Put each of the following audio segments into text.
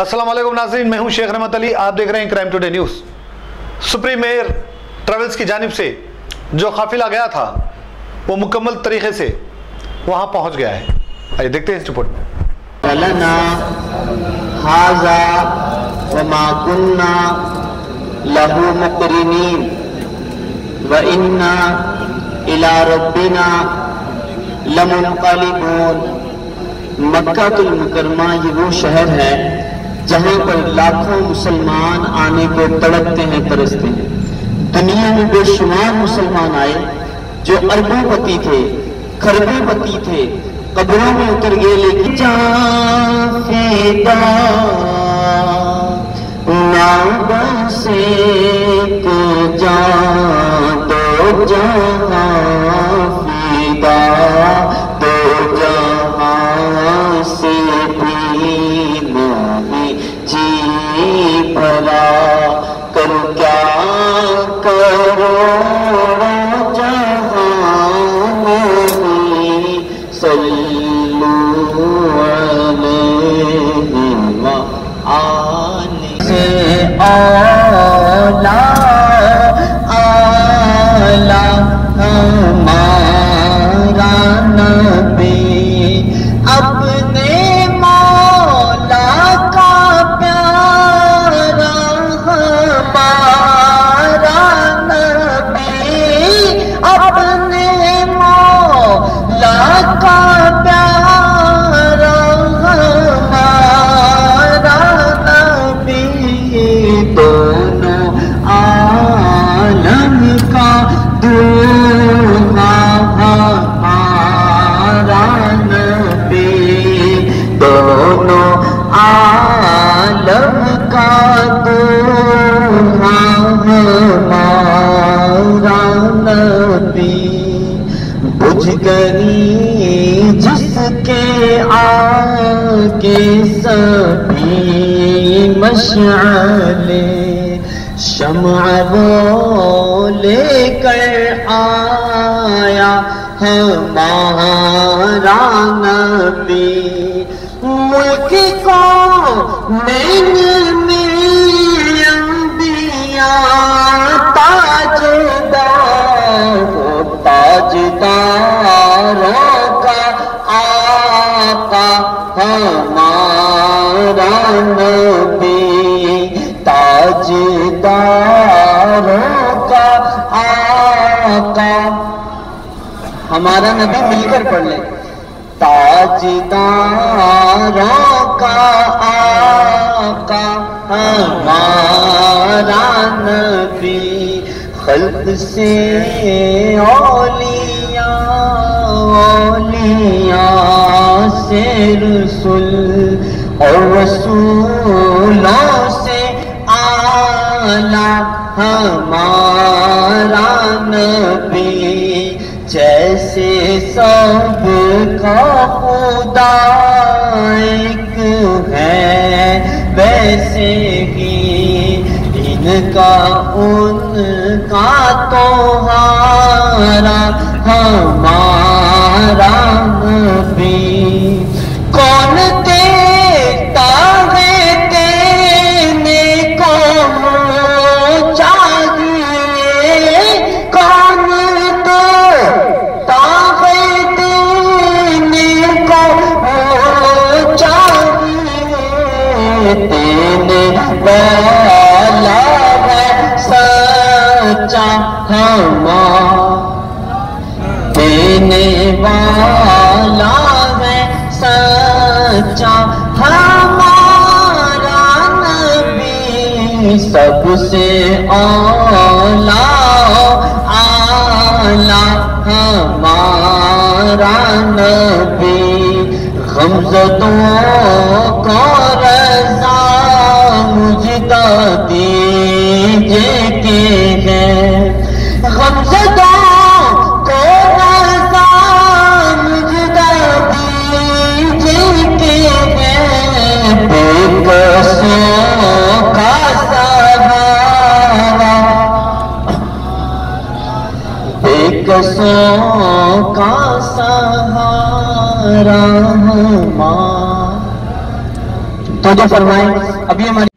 السلام علیکم ناظرین، میں ہوں شیخ رحمت علی۔ آپ دیکھ رہے ہیں کرائم ٹوڈے نیوز سپری میئر ٹریولز کی جانب سے جو قافلہ گیا تھا، وہ مکمل طریقے سے وہاں پہنچ گیا ہے۔ آئیے دیکھتے ہیں اس رپورٹ میں۔ لنا هذا وما كنا له مقرنين وإنا إلى ربنا لمنقلبون۔ مکہ المکرمہ یہ وہ شہر ہے جہاں پر لاکھوں مسلمان آنے کو تڑپتے ہیں، ترستے ہیں۔ دنیا میں بے شمار مسلمان آئے جو اربوں پتی تھے خربوں پتی تھے، قبروں میں اتر گئے، لیکن جان فیدا۔ نہ کو جان دو جہاں So آگے سبھی مشعلے شمع وہ لے کر آیا ہمارا نبی۔ ملک کو نین میں انبیاء، تاجدار، تاجداروں کا آقا۔ ہمارا نبی تاجداروں کا آقا۔ ہمارا نبی مل کر پڑھ لیں۔ تاجداروں کا آقا، ہمارا نبی۔ خلق سے اولیاء اولیاء سے رسول۔ اور رسولوں سے آلہ ہمارا نبی، جیسے سب کا خدا ایک ہے، ویسے ہی ان کا ان کا تو ہارا ہمارا دینے والا ہے سچا ہمارا دینے والا ہے سچا ہمارا نبی سب سے اولا آلہ ہمارا نبی غمزدوں کو رضا بوجھتا دیجے کے ہیں غم زدہ کو ہیں کا سہارا۔ کا ماں تو جو فرمائیں، ابھی ہماری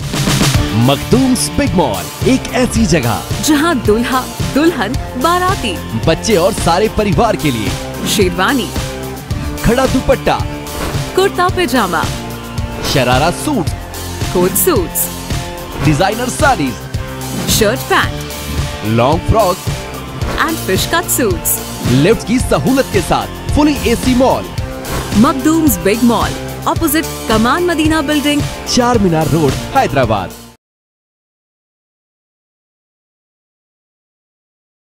مخدوم بگ مال ایک ایسی جگہ۔ جہاں دلہا دلہن باراتی۔ بچے اور سارے پریوار کے لیے۔ شیروانی۔ کھڑا dupatta kurta pyjama. Sharara suit. Coat suits. Designer saris shirt pant. Long frock. And fish cut suit lift کی سہولت کے ساتھ فلی اے سی مال۔ مخدومز بگ مال اپوزٹ کمان مدینہ بلڈنگ چار مینار روڈ حیدرآباد۔